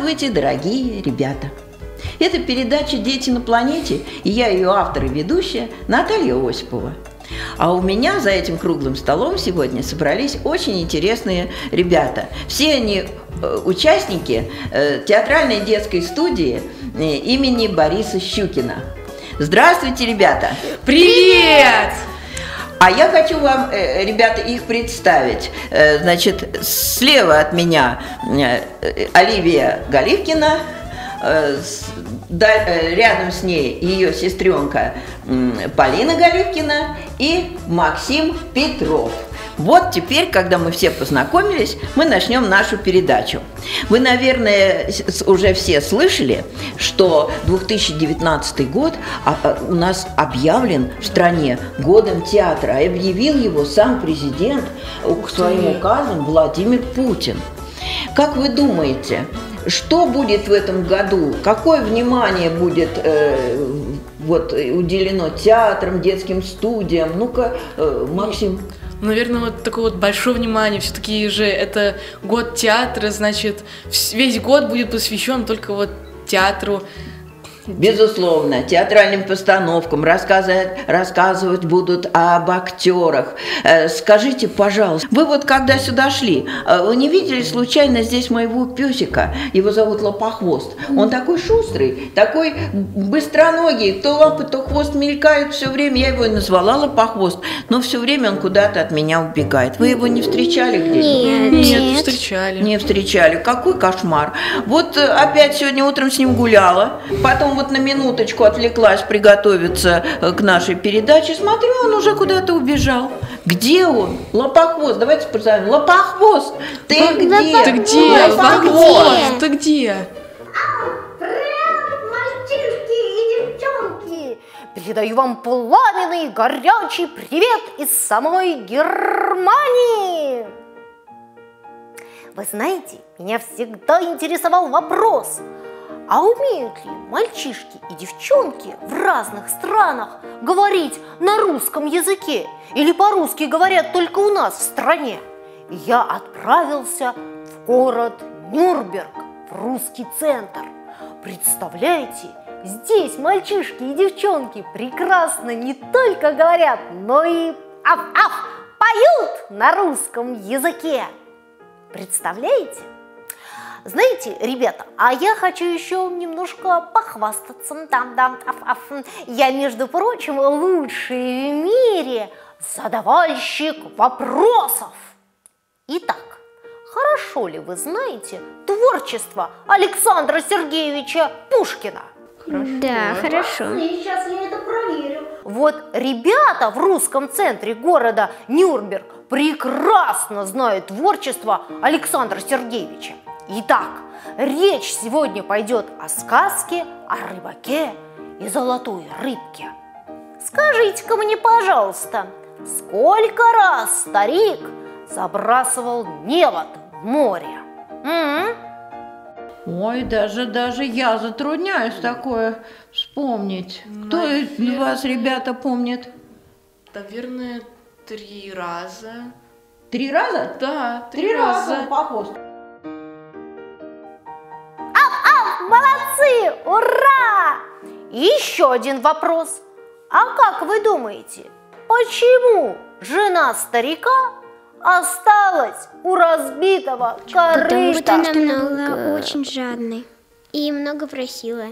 Здравствуйте, дорогие ребята! Это передача «Дети на планете» и я ее автор и ведущая Наталья Осипова. А у меня за этим круглым столом сегодня собрались очень интересные ребята. Все они э, участники э, театральной детской студии э, имени Бориса Щукина. Здравствуйте, ребята! Привет! А я хочу вам, э, ребята, их представить. Э, значит, слева от меня э, Оливия Галивкина, рядом с ней ее сестренка Полина Галивкина и Максим Петров – вот теперь, когда мы все познакомились, мы начнем нашу передачу. Вы, наверное, уже все слышали, что 2019 год а, а, у нас объявлен в стране годом театра, а объявил его сам президент к своим указам Владимир Путин. Как вы думаете, что будет в этом году? Какое внимание будет э, вот, уделено театрам, детским студиям? Ну-ка, э, Максим. Наверное, вот такое вот большое внимание. Все-таки же это год театра, значит, весь год будет посвящен только вот театру. Безусловно, театральным постановкам рассказывать, рассказывать будут об актерах. Э, скажите, пожалуйста, вы вот когда сюда шли, э, вы не видели случайно здесь моего песика? Его зовут Лопохвост. Он такой шустрый, такой быстроногий, то лапы, то хвост мелькают все время. Я его и назвала Лопохвост, но все время он куда-то от меня убегает. Вы его не встречали где-то? Нет, нет, не встречали. Не встречали. Какой кошмар. Вот э, опять сегодня утром с ним гуляла, потом вот на минуточку отвлеклась приготовиться э, к нашей передаче, смотрю, он уже куда-то убежал. Где он? Лопохвост, давайте позовем. Лопохвост, ты где? Ты где? Лопохвост, ты где? Передаю вам пламенный, горячий привет из самой Германии! Вы знаете, меня всегда интересовал вопрос – а умеют ли мальчишки и девчонки в разных странах говорить на русском языке? Или по-русски говорят только у нас в стране? я отправился в город Нюрнберг, в русский центр. Представляете, здесь мальчишки и девчонки прекрасно не только говорят, но и аф-аф поют на русском языке. Представляете? Знаете, ребята, а я хочу еще немножко похвастаться. Там, да, аф, аф. Я, между прочим, лучший в мире задавальщик вопросов. Итак, хорошо ли вы знаете творчество Александра Сергеевича Пушкина? Хорошо. Да, хорошо. Сейчас я это проверю. Вот ребята в русском центре города Нюрнберг прекрасно знают творчество Александра Сергеевича. Итак, речь сегодня пойдет о сказке о рыбаке и золотой рыбке. Скажите-ка мне, пожалуйста, сколько раз старик забрасывал невод в море? М-м? Ой, даже, даже я затрудняюсь такое вспомнить. Кто из вас, ребята, помнит? Наверное, три раза. Три раза? Да, три, три раза. раза. Ура! еще один вопрос. А как вы думаете, почему жена старика осталась у разбитого корыта? Потому что она была очень жадной и много просила.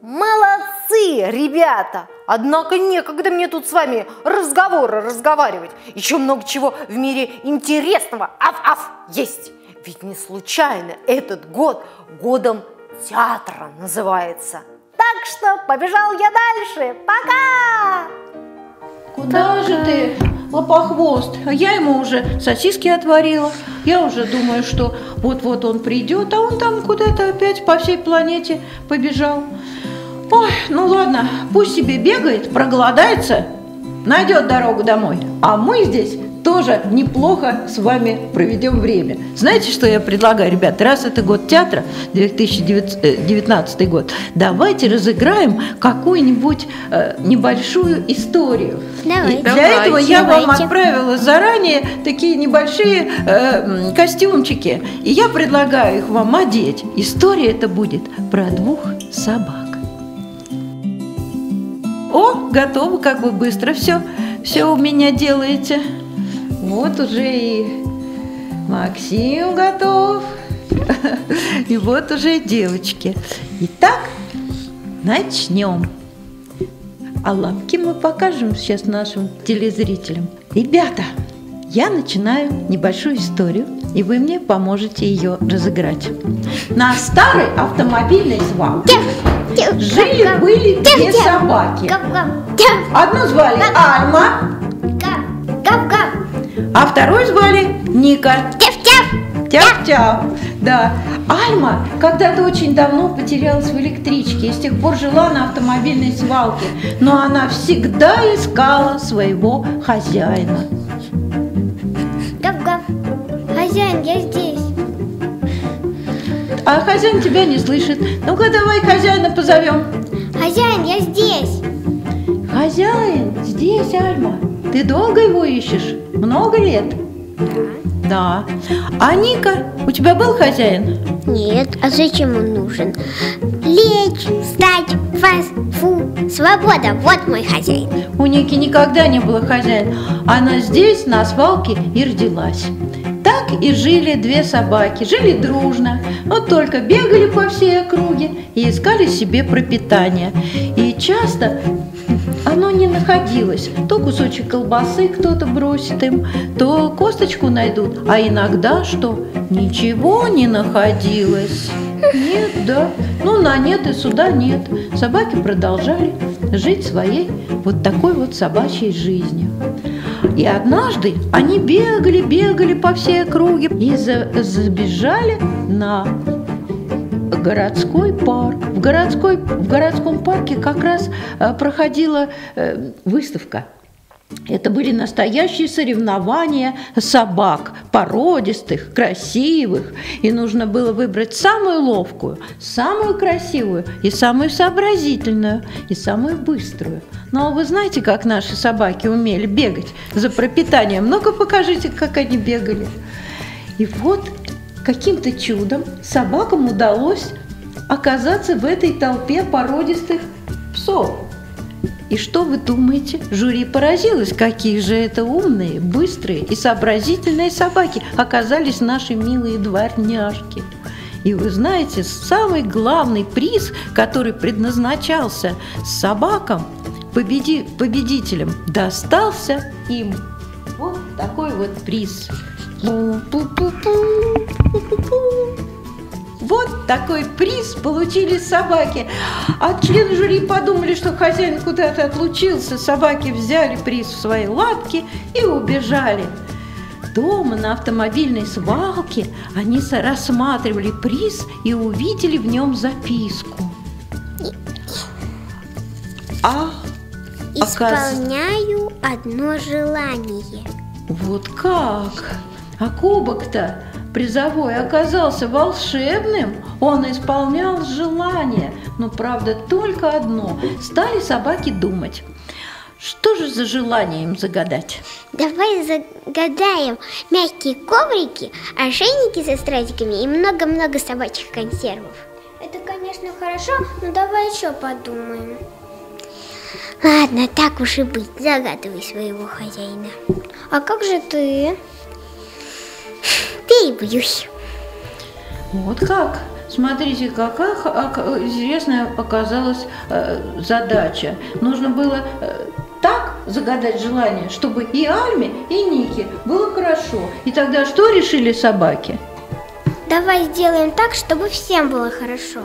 Молодцы, ребята! Однако некогда мне тут с вами разговоры разговаривать. Еще много чего в мире интересного аф-аф есть. Ведь не случайно этот год годом театра называется. Так что побежал я дальше. Пока! Куда же ты, лопохвост? А я ему уже сосиски отварила. Я уже думаю, что вот-вот он придет, а он там куда-то опять по всей планете побежал. Ой, ну ладно, пусть себе бегает, проголодается, найдет дорогу домой. А мы здесь тоже неплохо с вами проведем время. Знаете, что я предлагаю, ребят? Раз это год театра, 2019 год, давайте разыграем какую-нибудь э, небольшую историю. Давайте. И для Давайте. этого я вам Давайте. отправила заранее такие небольшие э, костюмчики, и я предлагаю их вам одеть. История это будет про двух собак. О, готово, как вы быстро все, все у меня делаете. Вот уже и Максим готов. И вот уже и девочки. Итак, начнем. А лапки мы покажем сейчас нашим телезрителям. Ребята, я начинаю небольшую историю, и вы мне поможете ее разыграть. На старой автомобильной свалке жили-были две собаки. Одну звали Альма. А вторую звали Ника. Тяв-тяв. Тяп-тяп, да. Альма когда-то очень давно потерялась в электричке и с тех пор жила на автомобильной свалке, но она всегда искала своего хозяина. Гав-гав. Хозяин, я здесь. А хозяин тебя не слышит. Ну-ка давай хозяина позовем. Хозяин, я здесь. Хозяин, здесь Альма. Ты долго его ищешь? Много лет? Да. А Ника, у тебя был хозяин? Нет, а зачем он нужен? Лечь, встать, фас, фу, свобода, вот мой хозяин. У Ники никогда не было хозяина. Она здесь, на свалке, и родилась. Так и жили две собаки, жили дружно, вот только бегали по всей округе и искали себе пропитание. И часто оно не находилось. То кусочек колбасы кто-то бросит им, то косточку найдут, а иногда что? Ничего не находилось. Нет, да. Ну, на нет и сюда нет. Собаки продолжали жить своей вот такой вот собачьей жизнью. И однажды они бегали, бегали по всей округе и за- забежали на городской парк. В, городской, в городском парке как раз э, проходила э, выставка. Это были настоящие соревнования собак, породистых, красивых. И нужно было выбрать самую ловкую, самую красивую и самую сообразительную, и самую быструю. Ну а вы знаете, как наши собаки умели бегать за пропитанием? Ну-ка покажите, как они бегали. И вот каким-то чудом собакам удалось оказаться в этой толпе породистых псов. И что вы думаете? Жюри поразилось, какие же это умные, быстрые и сообразительные собаки оказались наши милые дворняжки. И вы знаете, самый главный приз, который предназначался собакам, победи, победителям, достался им. Вот такой вот приз. Вот такой приз получили собаки. А члены жюри подумали, что хозяин куда-то отлучился. Собаки взяли приз в свои лапки и убежали. Дома на автомобильной свалке они рассматривали приз и увидели в нем записку. А Оказ- Исполняю одно желание. Вот как? А кубок-то призовой оказался волшебным. Он исполнял желание, но правда только одно. Стали собаки думать. Что же за желание им загадать? Давай загадаем мягкие коврики, ошейники со стразиками и много-много собачьих консервов. Это, конечно, хорошо, но давай еще подумаем. Ладно, так уж и быть, загадывай своего хозяина. А как же ты? Перебьюсь. Вот как? Смотрите, какая ока- интересная оказалась э, задача. Нужно было э, так загадать желание, чтобы и Альме, и Нике было хорошо. И тогда что решили собаки? Давай сделаем так, чтобы всем было хорошо.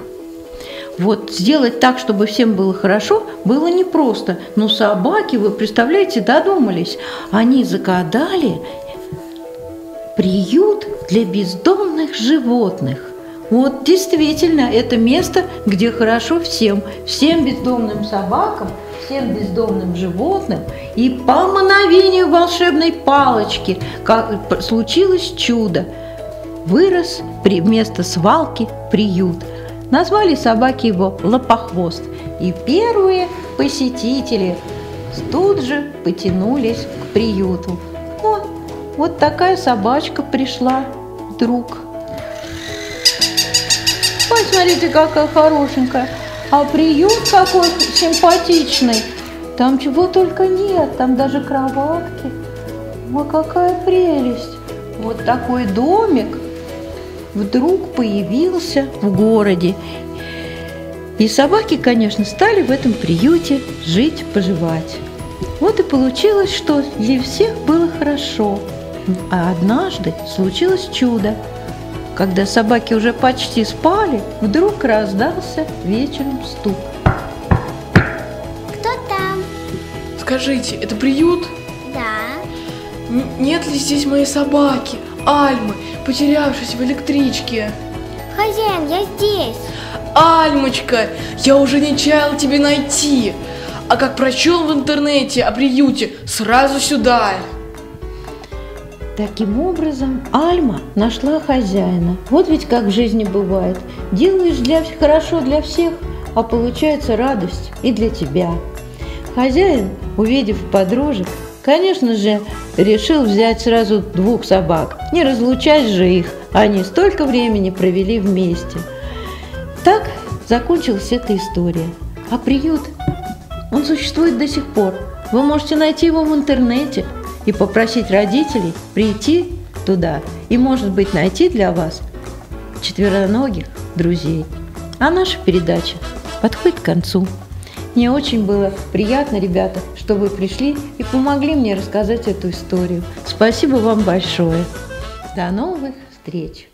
Вот сделать так, чтобы всем было хорошо, было непросто. Но собаки, вы представляете, додумались. Они загадали приют для бездомных животных. Вот действительно, это место, где хорошо всем. Всем бездомным собакам, всем бездомным животным, и по мановению волшебной палочки как, случилось чудо. Вырос при, вместо свалки приют. Назвали собаки его Лопохвост. И первые посетители тут же потянулись к приюту. О, вот такая собачка пришла вдруг. Ой, смотрите, какая хорошенькая. А приют какой симпатичный. Там чего только нет, там даже кроватки. Ой, какая прелесть. Вот такой домик вдруг появился в городе. И собаки, конечно, стали в этом приюте жить, поживать. Вот и получилось, что для всех было хорошо. А однажды случилось чудо. Когда собаки уже почти спали, вдруг раздался вечером стук. Кто там? Скажите, это приют? Да. Н- нет ли здесь моей собаки, Альмы, потерявшейся в электричке? Хозяин, я здесь. Альмочка, я уже не чаял тебе найти. А как прочел в интернете о приюте, сразу сюда. Таким образом, Альма нашла хозяина. Вот ведь как в жизни бывает. Делаешь для, хорошо для всех, а получается радость и для тебя. Хозяин, увидев подружек, конечно же, решил взять сразу двух собак. Не разлучать же их, они столько времени провели вместе. Так закончилась эта история. А приют, он существует до сих пор. Вы можете найти его в интернете и попросить родителей прийти туда и, может быть, найти для вас четвероногих друзей. А наша передача подходит к концу. Мне очень было приятно, ребята, что вы пришли и помогли мне рассказать эту историю. Спасибо вам большое. До новых встреч!